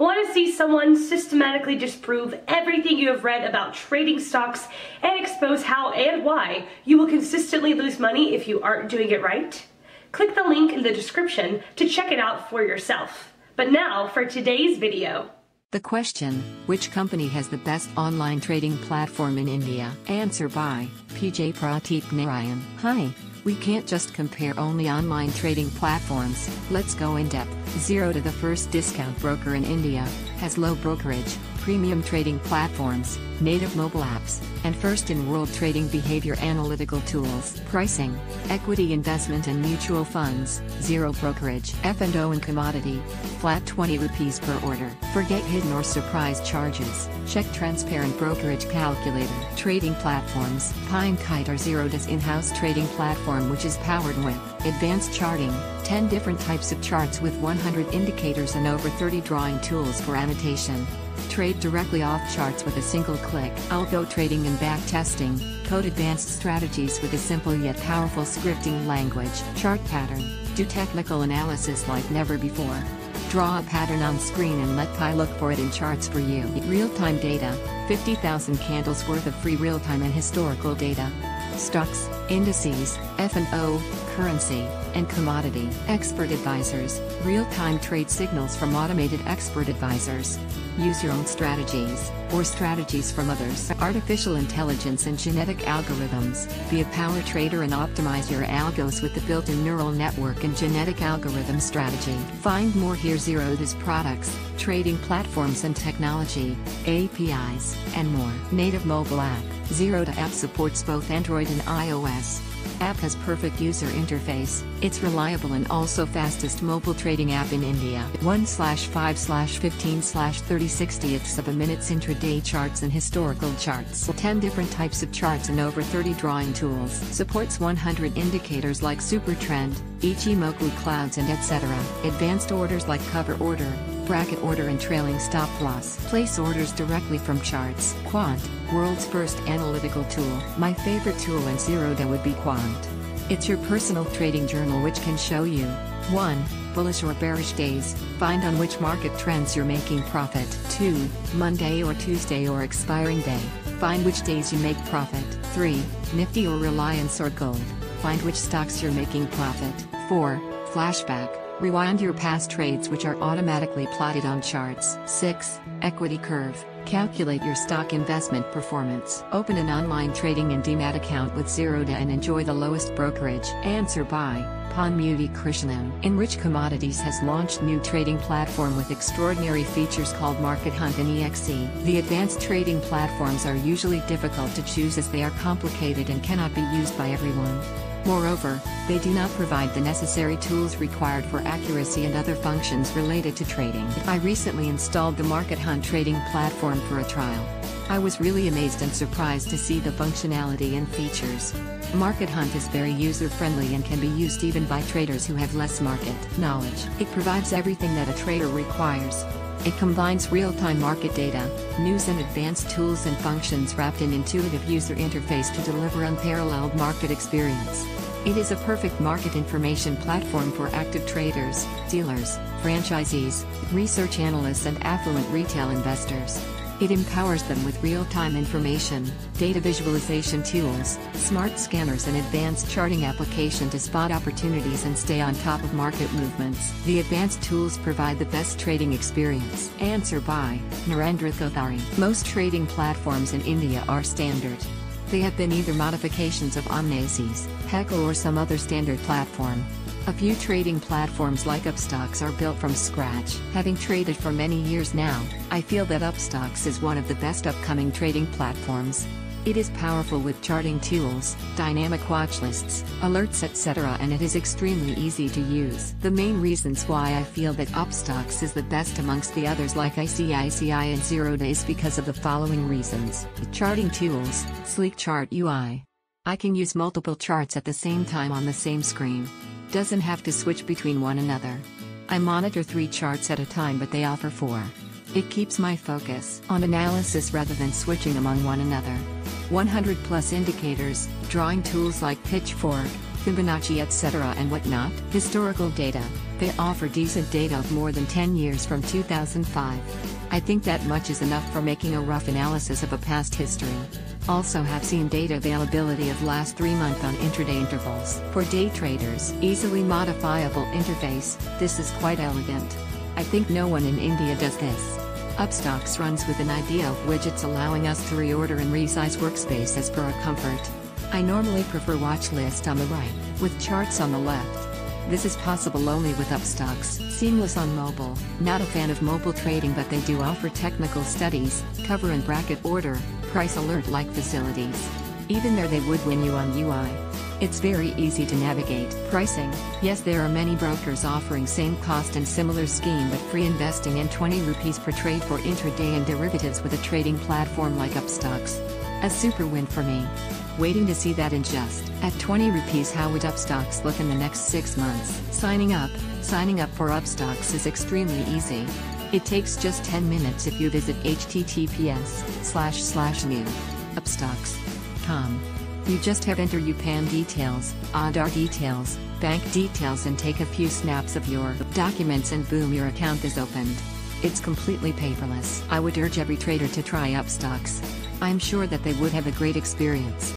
Want to see someone systematically disprove everything you have read about trading stocks and expose how and why you will consistently lose money if you aren't doing it right? Click the link in the description to check it out for yourself. But now for today's video. The question Which company has the best online trading platform in India? Answer by PJ Prateep Narayan. Hi. We can't just compare only online trading platforms, let's go in depth. Zerodha the first discount broker in India, has low brokerage, premium trading platforms, native mobile apps, and first in world trading behavior analytical tools. Pricing, equity investment and mutual funds, zero brokerage, F&O and commodity, flat 20 rupees per order. Forget hidden or surprise charges. Check transparent brokerage calculator. Trading platforms, Pine Pinekite or Zerodha's in-house trading platform which is powered with advanced charting, 10 different types of charts with 100 indicators and over 30 drawing tools for annotation. Trade directly off charts with a single click. Algo trading and back testing. Code advanced strategies with a simple yet powerful scripting language. Chart pattern. Do technical analysis like never before. Draw a pattern on screen and let Pi look for it in charts for you. Real-time data. 50,000 candles worth of free real-time and historical data. Stocks, indices, F&O, currency, and commodity. Expert advisors. Real-time trade signals from automated expert advisors. Use your own strategies, or strategies from others. Artificial intelligence and genetic algorithms. Be a power trader and optimize your algos with the built-in neural network and genetic algorithm strategy. Find more here Zerodha's products, trading platforms and technology, APIs, and more. Native mobile app. Zerodha app supports both Android and iOS app has perfect user interface, it's reliable and also fastest mobile trading app in India. 1 slash 5 slash 15 slash 30 60ths of a minute's intraday charts and historical charts. 10 different types of charts and over 30 drawing tools. Supports 100 indicators like Super Trend, Ichimoku clouds and etc. Advanced orders like cover order, bracket order and trailing stop loss. Place orders directly from charts. Quant, world's first analytical tool. My favorite tool in Zerodha would be Quant. It's your personal trading journal which can show you 1. Bullish or bearish days, find on which market trends you're making profit. 2. Monday or Tuesday or expiring day, find which days you make profit. 3. Nifty or Reliance or Gold, find which stocks you're making profit. 4. Flashback, Rewind your past trades which are automatically plotted on charts. 6. Equity curve. Calculate your stock investment performance. Open an online trading and demat account with Zerodha and enjoy the lowest brokerage. Answer by Ponmudi Krishnan. Enrich Commodities has launched new trading platform with extraordinary features called Market Hunt and EXE. The advanced trading platforms are usually difficult to choose as they are complicated and cannot be used by everyone. Moreover, they do not provide the necessary tools required for accuracy and other functions related to trading. I recently installed the Market Hunt trading platform for a trial. I was really amazed and surprised to see the functionality and features. Market Hunt is very user-friendly and can be used even by traders who have less market knowledge. It provides everything that a trader requires. It combines real-time market data, news and advanced tools and functions wrapped in intuitive user interface to deliver unparalleled market experience. It is a perfect market information platform for active traders, dealers, franchisees, research analysts and affluent retail investors. It empowers them with real-time information, data visualization tools, smart scanners and advanced charting application to spot opportunities and stay on top of market movements. The advanced tools provide the best trading experience. Answer by Narendra Kothari. Most trading platforms in India are standard. They have been either modifications of Omnesys, Heckle or some other standard platform. A few trading platforms like Upstox are built from scratch. Having traded for many years now, I feel that Upstox is one of the best upcoming trading platforms. It is powerful with charting tools, dynamic watchlists, alerts etc. and it is extremely easy to use. The main reasons why I feel that Upstox is the best amongst the others like ICICI and Zerodha is because of the following reasons. Charting tools, sleek chart UI. I can use multiple charts at the same time on the same screen doesn't have to switch between one another. I monitor three charts at a time but they offer four. It keeps my focus on analysis rather than switching among one another. 100 plus indicators, drawing tools like Pitchfork, Fibonacci etc. and whatnot. Historical data, They offer decent data of more than 10 years from 2005. I think that much is enough for making a rough analysis of a past history. Also have seen data availability of last 3 month on intraday intervals. For day traders, easily modifiable interface, this is quite elegant. I think no one in India does this. Upstox runs with an idea of widgets allowing us to reorder and resize workspace as per our comfort. I normally prefer watch list on the right, with charts on the left. This is possible only with Upstox, seamless on mobile. Not a fan of mobile trading but they do offer technical studies, cover and bracket order, price alert like facilities. Even there they would win you on UI. It's very easy to navigate. Pricing Yes, there are many brokers offering same cost and similar scheme but free investing and 20 rupees per trade for intraday and derivatives with a trading platform like Upstox. A super win for me. Waiting to see that in just at 20 rupees how would Upstox look in the next 6 months? Signing up Signing up for Upstox is extremely easy. It takes just 10 minutes if you visit https slash slash new upstox.com. You just have to enter UPAN details, Aadhaar details, bank details and take a few snaps of your documents and boom your account is opened. It's completely paperless. I would urge every trader to try Upstox. I'm sure that they would have a great experience.